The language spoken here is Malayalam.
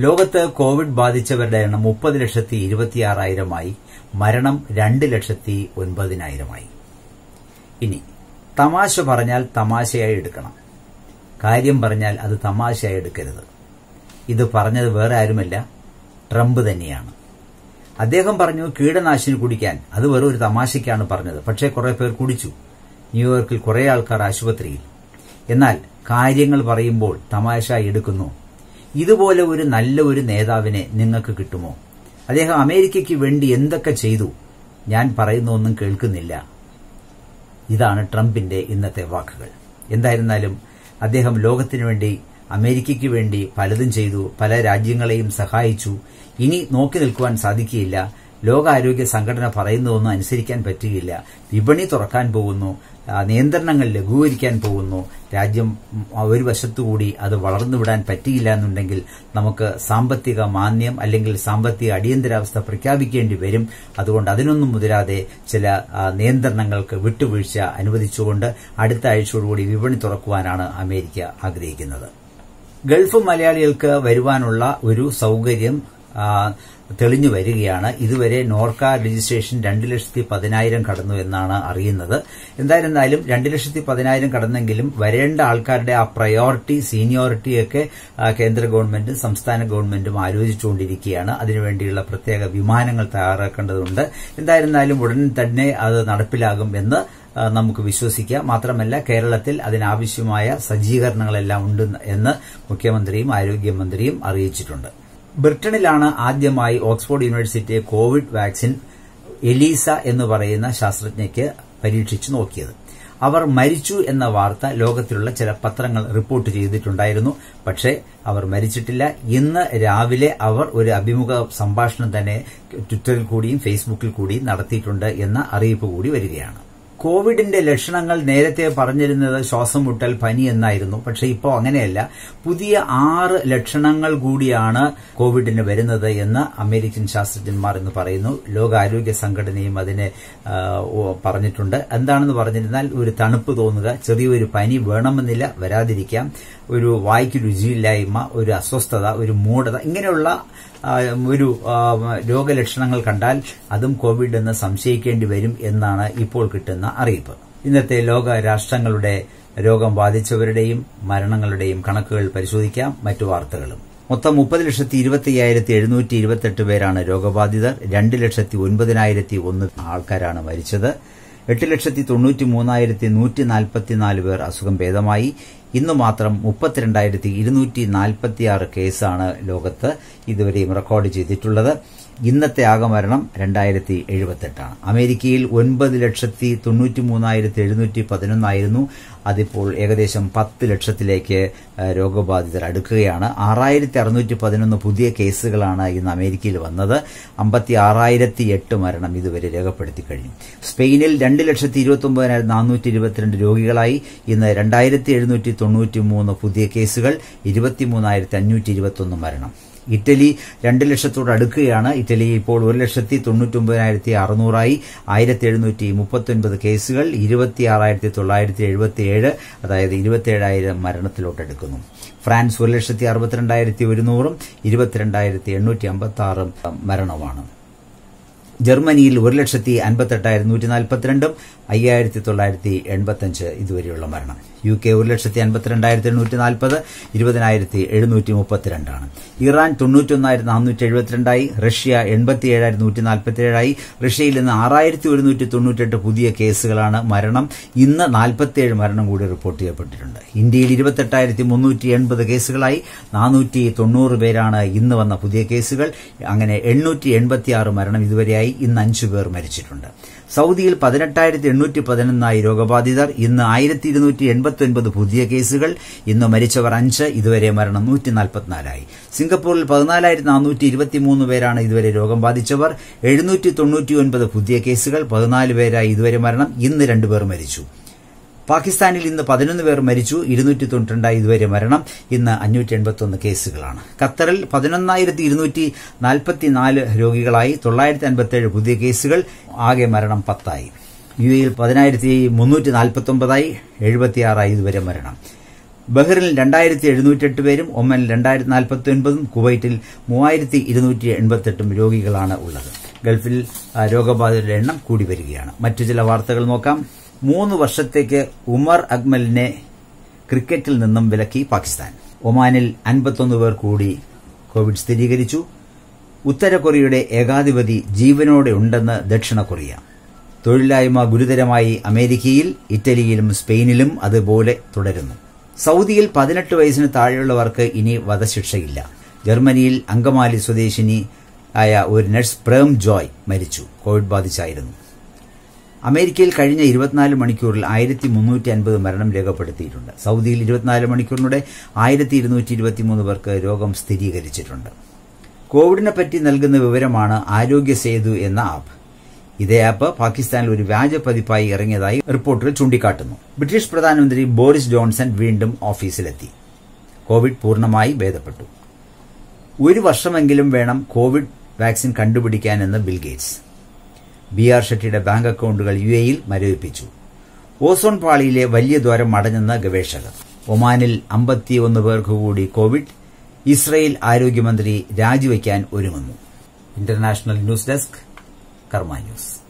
ലോകത്ത് കോവിഡ് ബാധിച്ചവരുടെ എണ്ണം മുപ്പത് ലക്ഷത്തി ഇരുപത്തിയാറായിരമായി മരണം രണ്ട് ലക്ഷത്തി ഒൻപതിനായിരമായി. ഇനി തമാശ പറഞ്ഞാൽ തമാശയായി എടുക്കണം. കാര്യം പറഞ്ഞാൽ അത് തമാശയായി എടുക്കരുത്. ഇത് പറഞ്ഞത് വേറെ ആരുമല്ല ട്രംപ് തന്നെയാണ്. അദ്ദേഹം പറഞ്ഞു കീടനാശിനി കുടിക്കാൻ. അത് വെറും ഒരു തമാശയ്ക്കാണ് പറഞ്ഞത്. പക്ഷേ കുറെ പേർ കുടിച്ചു. ന്യൂയോർക്കിൽ കുറെ ആൾക്കാർ ആശുപത്രിയിൽ. എന്നാൽ കാര്യങ്ങൾ പറയുമ്പോൾ തമാശ എടുക്കുന്നു. ഇതുപോലെ ഒരു നല്ല ഒരു നേതാവിനെ നിങ്ങൾക്ക് കിട്ടുമോ? അദ്ദേഹം അമേരിക്കയ്ക്ക് വേണ്ടി എന്തൊക്കെ ചെയ്തു? ഞാൻ പറയുന്നൊന്നും കേൾക്കുന്നില്ല. ഇതാണ് ട്രംപിന്റെ ഇന്നത്തെ വാക്കുകൾ. എന്തായിരുന്നാലും അദ്ദേഹം ലോകത്തിനു വേണ്ടി അമേരിക്കയ്ക്ക് വേണ്ടി പലതും ചെയ്തു പല രാജ്യങ്ങളെയും സഹായിച്ചു. ഇനി നോക്കി നിൽക്കുവാൻ സാധിക്കുകയില്ല. ലോകാരോഗ്യ സംഘടന പറയുന്നതൊന്നും അനുസരിക്കാൻ പറ്റുകയില്ല. വിപണി തുറക്കാൻ പോകുന്നു നിയന്ത്രണങ്ങൾ ലഘൂകരിക്കാൻ പോകുന്നു. രാജ്യം ഒരു വശത്തുകൂടി അത് വളർന്നുവിടാൻ പറ്റിയില്ല എന്നുണ്ടെങ്കിൽ നമുക്ക് സാമ്പത്തിക മാന്യം അല്ലെങ്കിൽ സാമ്പത്തിക അടിയന്തരാവസ്ഥ പ്രഖ്യാപിക്കേണ്ടി വരും. അതുകൊണ്ട് അതിനൊന്നും മുതിരാതെ ചില നിയന്ത്രണങ്ങൾക്ക് വിട്ടുവീഴ്ച അനുവദിച്ചുകൊണ്ട് അടുത്ത ആഴ്ചയോടുകൂടി വിപണി തുറക്കുവാനാണ് അമേരിക്ക ആഗ്രഹിക്കുന്നത്. ഗൾഫ് മലയാളികൾക്ക് വരുവാനുള്ള ഒരു സൌകര്യം തെളിഞ്ഞു വരികയാണ്. ഇതുവരെ നോർക്ക രജിസ്ട്രേഷൻ രണ്ട് ലക്ഷത്തി പതിനായിരം കടന്നു എന്നാണ് അറിയുന്നത്. എന്തായിരുന്നാലും രണ്ട് ലക്ഷത്തി പതിനായിരം കടന്നെങ്കിലും വരേണ്ട ആൾക്കാരുടെ ആ പ്രയോറിറ്റി സീനിയോറിറ്റിയൊക്കെ കേന്ദ്ര ഗവൺമെന്റും സംസ്ഥാന ഗവൺമെന്റും ആലോചിച്ചുകൊണ്ടിരിക്കുകയാണ്. അതിനുവേണ്ടിയുള്ള പ്രത്യേക വിമാനങ്ങൾ തയ്യാറാക്കേണ്ടതുണ്ട്. എന്തായിരുന്നാലും ഉടൻ തന്നെ അത് നടപ്പിലാകും എന്ന് നമുക്ക് വിശ്വസിക്കാം. മാത്രമല്ല കേരളത്തിൽ അതിനാവശ്യമായ സജ്ജീകരണങ്ങളെല്ലാം ഉണ്ട് എന്ന് മുഖ്യമന്ത്രിയും ആരോഗ്യമന്ത്രിയും അറിയിച്ചിട്ടുണ്ട്. ബ്രിട്ടനിലാണ് ആദ്യമായി Oxford university Covid vaccine Elisa എന്ന് പറയുന്ന ശാസ്ത്രജ്ഞയ്ക്ക് പരീക്ഷിച്ചു നോക്കിയത്. അവർ മരിച്ചു എന്ന വാർത്ത ലോകത്തിലുള്ള ചില പത്രങ്ങൾ റിപ്പോർട്ട് ചെയ്തിട്ടുണ്ടായിരുന്നു. പക്ഷേ അവർ മരിച്ചിട്ടില്ല. ഇന്ന് രാവിലെ അവർ ഒരു അഭിമുഖ സംഭാഷണം തന്നെ ട്വിറ്ററിൽ കൂടിയും ഫേസ്ബുക്കിൽ കൂടിയും നടത്തിയിട്ടുണ്ട് എന്ന അറിയിപ്പ് കൂടി വരികയാണ്. കോവിഡിന്റെ ലക്ഷണങ്ങൾ നേരത്തെ പറഞ്ഞിരുന്നത് ശ്വാസം മുട്ടൽ പനി എന്നായിരുന്നു. പക്ഷേ ഇപ്പോൾ അങ്ങനെയല്ല. പുതിയ ആറ് ലക്ഷണങ്ങൾ കൂടിയാണ് കോവിഡിന് വരുന്നത് എന്ന് അമേരിക്കൻ ശാസ്ത്രജ്ഞന്മാർ എന്ന് പറയുന്നു. ലോകാരോഗ്യ സംഘടനയും അതിനെ പറഞ്ഞിട്ടുണ്ട്. എന്താണെന്ന് പറഞ്ഞിരുന്നാൽ ഒരു തണുപ്പ് തോന്നുക ചെറിയൊരു പനി വേണമെന്നില്ല വരാതിരിക്കാം. ഒരു വായ്ക്ക് രുചിയില്ലായ്മ ഒരു അസ്വസ്ഥത ഒരു മൂഢത ഇങ്ങനെയുള്ള ഒരു രോഗലക്ഷണങ്ങൾ കണ്ടാൽ അതും കോവിഡ് എന്ന് സംശയിക്കേണ്ടി വരും എന്നാണ് ഇപ്പോൾ കിട്ടുന്ന അറിയിപ്പ്. ഇന്നത്തെ ലോക രാഷ്ട്രങ്ങളുടെ രോഗം ബാധിച്ചവരുടെയും മരണങ്ങളുടെയും കണക്കുകൾ പരിശോധിക്കാം. മറ്റു വാർത്തകളും. മൊത്തം മുപ്പത് ലക്ഷത്തി ഇരുപത്തി അയ്യായിരത്തി എഴുന്നൂറ്റി ഇരുപത്തെട്ട് പേരാണ് രോഗബാധിതർ. രണ്ട് ലക്ഷത്തി ഒൻപതിനായിരത്തി ഒന്ന് ആൾക്കാരാണ് മരിച്ചത്. എട്ട് ലക്ഷത്തി തൊണ്ണൂറ്റി മൂന്നായിരത്തി നൂറ്റി നാൽപ്പത്തിനാല് പേർ അസുഖം ഭേദമായി. ഇന്ന് മാത്രം മുപ്പത്തിരണ്ടായിരത്തി ഇരുന്നൂറ്റി നാൽപ്പത്തിയാറ് കേസാണ് ലോകത്ത് ഇതുവരെയും റെക്കോർഡ് ചെയ്തിട്ടുള്ളത്. ഇന്നത്തെ ആകമരണം രണ്ടായിരത്തി എഴുപത്തെട്ടാണ്. അമേരിക്കയിൽ ഒൻപത് ലക്ഷത്തി തൊണ്ണൂറ്റി മൂന്നായിരത്തി എഴുന്നൂറ്റി പതിനൊന്നായിരുന്നു. അതിപ്പോൾ ഏകദേശം പത്ത് ലക്ഷത്തിലേക്ക് രോഗബാധിതർ അടുക്കുകയാണ്. ആറായിരത്തി അറുന്നൂറ്റി പതിനൊന്ന് പുതിയ കേസുകളാണ് ഇന്ന് അമേരിക്കയിൽ വന്നത്. അമ്പത്തി ആറായിരത്തി എട്ട് മരണം ഇതുവരെ രേഖപ്പെടുത്തി കഴിഞ്ഞു. സ്പെയിനിൽ രണ്ട് ലക്ഷത്തി ഇരുപത്തി ഒമ്പതിനായിരത്തി നാനൂറ്റി ഇരുപത്തിരണ്ട് രോഗികളായി. ഇന്ന് രണ്ടായിരത്തി എഴുന്നൂറ്റി തൊണ്ണൂറ്റി മൂന്ന് പുതിയ കേസുകൾ ഇരുപത്തിമൂന്നായിരത്തി അഞ്ഞൂറ്റി ഇരുപത്തൊന്ന് മരണം. ഇറ്റലി രണ്ട് ലക്ഷത്തോട് അടുക്കുകയാണ്. ഇറ്റലി ഇപ്പോൾ ഒരു ലക്ഷത്തി തൊണ്ണൂറ്റൊമ്പതിനായിരത്തി അറുന്നൂറായി. ആയിരത്തി എഴുന്നൂറ്റി മുപ്പത്തൊൻപത് കേസുകൾ ഇരുപത്തിയാറായിരത്തി തൊള്ളായിരത്തി എഴുപത്തിയേഴ് അതായത് ഇരുപത്തിയേഴായിരം മരണത്തിലോട്ടെടുക്കുന്നു ഫ്രാൻസ് ഒരു ലക്ഷത്തി അറുപത്തിരണ്ടായിരത്തി ഒരുന്നൂറും ഇരുപത്തിരണ്ടായിരത്തി എണ്ണൂറ്റി അമ്പത്തി ആറും മരണമാണ്. ജർമ്മനിയിൽ ഒരു ലക്ഷത്തി അൻപത്തെട്ടായിരത്തി നൂറ്റി നാൽപ്പത്തിരണ്ടും അയ്യായിരത്തി തൊള്ളായിരത്തി എൺപത്തഞ്ച് ഇതുവരെയുള്ള മരണം. യു കെ ഒരു ലക്ഷത്തി അൻപത്തിരണ്ടായിരത്തി എണ്ണൂറ്റി നാൽപ്പത് ഇരുപതിനായിരത്തി എഴുന്നൂറ്റി മുപ്പത്തിരണ്ടാണ്. ഇറാൻ തൊണ്ണൂറ്റൊന്നായിരത്തി നാനൂറ്റി എഴുപത്തിരണ്ടായി റഷ്യ എൺപത്തിയേഴായിരത്തി നൂറ്റി നാൽപ്പത്തിയേഴായി റഷ്യയിൽ നിന്ന് ആറായിരത്തി ഒരുന്നൂറ്റി തൊണ്ണൂറ്റെട്ട് പുതിയ കേസുകളാണ് മരണം. ഇന്ന് നാൽപ്പത്തിയേഴ് മരണം കൂടി റിപ്പോർട്ട് ചെയ്യപ്പെട്ടിട്ടുണ്ട്. ഇന്ത്യയിൽ ഇരുപത്തെട്ടായിരത്തി മുന്നൂറ്റി എൺപത് കേസുകളായി നാനൂറ്റി തൊണ്ണൂറ് പേരാണ് ഇന്ന് വന്ന പുതിയ കേസുകൾ. അങ്ങനെ എണ്ണൂറ്റി എൺപത്തിയാറ് മരണം ഇതുവരെയായി. ഇന്ന് അഞ്ചു പേർ മരിച്ചിട്ടുണ്ട്. സൗദിയിൽ പതിനെട്ടായിരത്തി എണ്ണൂറ്റി പതിനൊന്നായി രോഗബാധിതർ ഇന്ന് ആയിരത്തി ഇരുന്നൂറ്റി എൺപത്തിയൊൻപത് പുതിയ കേസുകൾ ഇന്ന് മരിച്ചവർ അഞ്ച് ഇതുവരെ മരണം നൂറ്റി നാൽപ്പത്തിനാലായി സിംഗപ്പൂരിൽ പതിനാലായിരത്തി നാനൂറ്റി ഇരുപത്തിമൂന്ന് പേരാണ് ഇതുവരെ രോഗം ബാധിച്ചവർ എഴുന്നൂറ്റി തൊണ്ണൂറ്റിയൊൻപത് പുതിയ കേസുകൾ പതിനാല് പേരായി ഇതുവരെ മരണം ഇന്ന് രണ്ടുപേർ മരിച്ചു. പാകിസ്ഥാനിൽ ഇന്ന് പതിനൊന്ന് പേർ മരിച്ചു ഇരുന്നൂറ്റി തൊണ്ണൂറ്റിരണ്ടായി ഇതുവരെ മരണം. ഇന്ന് അഞ്ഞൂറ്റി എൺപത്തൊന്ന് കേസുകളാണ്. ഖത്തറിൽ പതിനൊന്നായിരത്തി ഇരുന്നൂറ്റി നാൽപ്പത്തിനാല് രോഗികളായി തൊള്ളായിരത്തി അൻപത്തേഴ് പുതിയ കേസുകൾ ആകെ മരണം പത്തായി. യു എയിൽ പതിനായിരത്തി മുന്നൂറ്റി നാൽപ്പത്തൊമ്പതായി എഴുപത്തിയാറായി ഇതുവരെ മരണം. ബഹ്റിനിൽ രണ്ടായിരത്തി എഴുന്നൂറ്റെട്ട് പേരും ഒമ്മൻ രണ്ടായിരത്തി നാൽപ്പത്തി ഒൻപതും കുവൈറ്റിൽ മൂവായിരത്തി ഇരുന്നൂറ്റി എൺപത്തെട്ടും രോഗികളാണ് ഉള്ളത്. ഗൾഫിൽ രോഗബാധിതരുടെ എണ്ണം കൂടി വരികയാണ്. മറ്റു ചില വാർത്തകൾ നോക്കാം. മൂന്ന് വർഷത്തേക്ക് ഉമർ അക്മലിനെ ക്രിക്കറ്റിൽ നിന്നും വിലക്കി പാകിസ്ഥാൻ. ഒമാനിൽ അൻപത്തൊന്ന് പേർ കൂടി കോവിഡ് സ്ഥിരീകരിച്ചു. ഉത്തര കൊറിയയുടെ ഏകാധിപതി ജീവനോടെ ഉണ്ടെന്ന് ദക്ഷിണ കൊറിയ. തൊഴിലില്ലായ്മ ഗുരുതരമായി അമേരിക്കയിൽ ഇറ്റലിയിലും സ്പെയിനിലും അതുപോലെ തുടരുന്നു. സൗദിയിൽ പതിനെട്ട് വയസ്സിന് താഴെയുള്ളവർക്ക് ഇനി വധശിക്ഷയില്ല. ജർമ്മനിയിൽ അങ്കമാലി സ്വദേശിനി ആയ ഒരു നഴ്സ് പ്രേം ജോയ് മരിച്ചു. കോവിഡ് ബാധിച്ചായിരുന്നു. അമേരിക്കയിൽ കഴിഞ്ഞ ഇരുപത്തിനാല് മണിക്കൂറിൽ ആയിരത്തി മുന്നൂറ്റി അൻപത് മരണം രേഖപ്പെടുത്തിയിട്ടുണ്ട്. സൗദിയിൽ ഇരുപത്തിനാല് മണിക്കൂറിലൂടെ ആയിരത്തി ഇരുന്നൂറ്റി ഇരുപത്തിമൂന്ന് പേർക്ക് രോഗം സ്ഥിരീകരിച്ചിട്ടുണ്ട്. കോവിഡിനെ പറ്റി നൽകുന്ന വിവരമാണ് ആരോഗ്യ സേതു എന്ന ആപ്പ്. ഇതേ ആപ്പ് പാകിസ്ഥാനിൽ ഒരു വ്യാജ പതിപ്പായി ഇറങ്ങിയതായി റിപ്പോർട്ടുകൾ ചൂണ്ടിക്കാട്ടുന്നു. ബ്രിട്ടീഷ് പ്രധാനമന്ത്രി ബോറിസ് ജോൺസൺ വീണ്ടും ഓഫീസിലെത്തി. കോവിഡ് പൂർണമായി ഭേദപ്പെട്ടു. ഒരു വർഷമെങ്കിലും വേണം കോവിഡ് വാക്സിൻ കണ്ടുപിടിക്കാനെന്ന് ബിൽ ഗേറ്റ്സ്. ബി ആർ ഷെട്ടിയുടെ ബാങ്ക് അക്കൌണ്ടുകൾ യു എയിൽ മരവിപ്പിച്ചു. ഓസോൺ പാളിയിലെ വലിയ ദ്വാരം അടഞ്ഞെന്ന് ഗവേഷകർ. ഒമാനിൽ അമ്പത്തിയൊന്ന് പേർക്ക് കൂടി കോവിഡ് ഇസ്രയേൽ ആരോഗ്യമന്ത്രി രാജിവയ്ക്കാൻ ഒരുങ്ങുന്നു. International news desk Karma news.